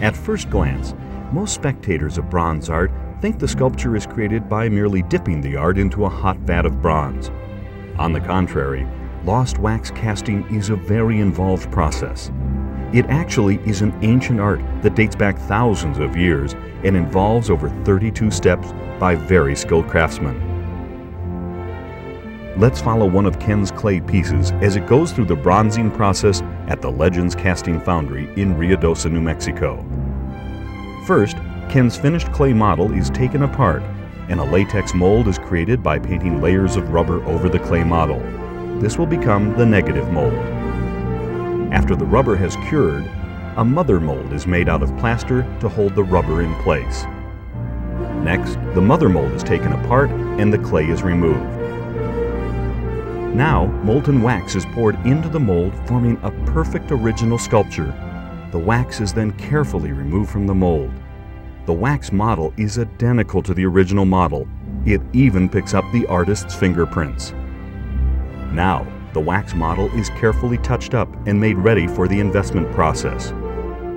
At first glance, most spectators of bronze art think the sculpture is created by merely dipping the art into a hot vat of bronze. On the contrary, lost wax casting is a very involved process. It actually is an ancient art that dates back thousands of years and involves over 32 steps by very skilled craftsmen. Let's follow one of Ken's clay pieces as it goes through the bronzing process at the Legends Casting Foundry in Ruidoso, New Mexico. First, Ken's finished clay model is taken apart and a latex mold is created by painting layers of rubber over the clay model. This will become the negative mold. After the rubber has cured, a mother mold is made out of plaster to hold the rubber in place. Next, the mother mold is taken apart and the clay is removed. Now, molten wax is poured into the mold, forming a perfect original sculpture. The wax is then carefully removed from the mold. The wax model is identical to the original model. It even picks up the artist's fingerprints. Now, the wax model is carefully touched up and made ready for the investment process.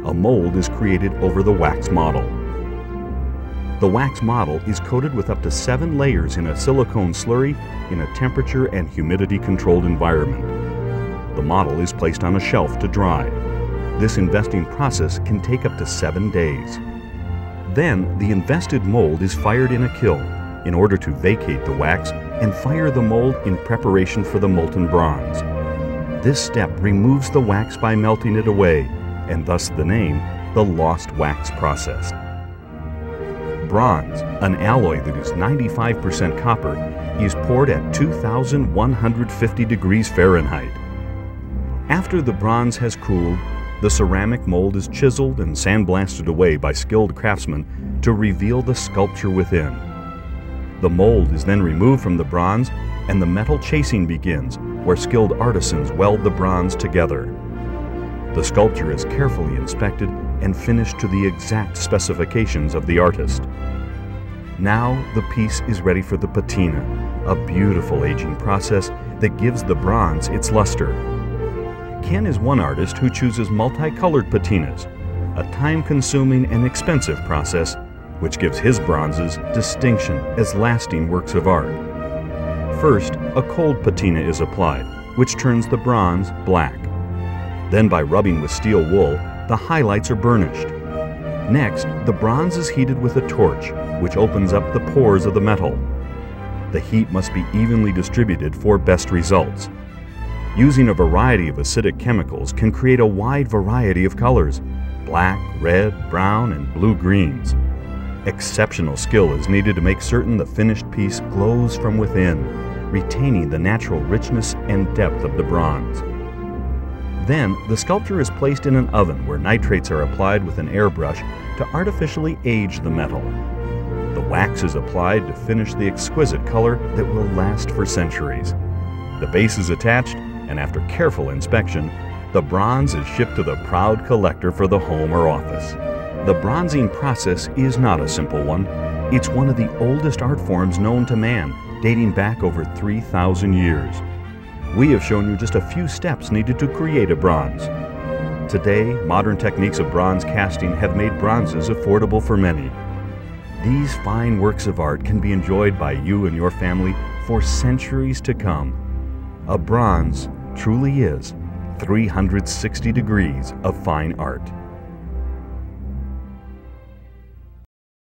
A mold is created over the wax model. The wax model is coated with up to seven layers in a silicone slurry in a temperature and humidity controlled environment. The model is placed on a shelf to dry. This investing process can take up to seven days. Then, the invested mold is fired in a kiln in order to vacate the wax and fire the mold in preparation for the molten bronze. This step removes the wax by melting it away, and thus the name, the lost wax process. Bronze, an alloy that is 95% copper, is poured at 2150 degrees Fahrenheit. After the bronze has cooled, the ceramic mold is chiseled and sandblasted away by skilled craftsmen to reveal the sculpture within. The mold is then removed from the bronze and the metal chasing begins, where skilled artisans weld the bronze together. The sculpture is carefully inspected and finished to the exact specifications of the artist. Now the piece is ready for the patina, a beautiful aging process that gives the bronze its luster. Ken is one artist who chooses multicolored patinas, a time-consuming and expensive process which gives his bronzes distinction as lasting works of art. First, a cold patina is applied, which turns the bronze black. Then by rubbing with steel wool, the highlights are burnished. Next, the bronze is heated with a torch, which opens up the pores of the metal. The heat must be evenly distributed for best results. Using a variety of acidic chemicals can create a wide variety of colors black, red, brown, and blue greens. Exceptional skill is needed to make certain the finished piece glows from within, retaining the natural richness and depth of the bronze. Then, the sculpture is placed in an oven where nitrates are applied with an airbrush to artificially age the metal. The wax is applied to finish the exquisite color that will last for centuries. The base is attached and after careful inspection, the bronze is shipped to the proud collector for the home or office. The bronzing process is not a simple one. It's one of the oldest art forms known to man, dating back over 3,000 years. We have shown you just a few steps needed to create a bronze. Today, modern techniques of bronze casting have made bronzes affordable for many. These fine works of art can be enjoyed by you and your family for centuries to come. A bronze truly is 360 degrees of fine art.